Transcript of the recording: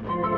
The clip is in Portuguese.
noite.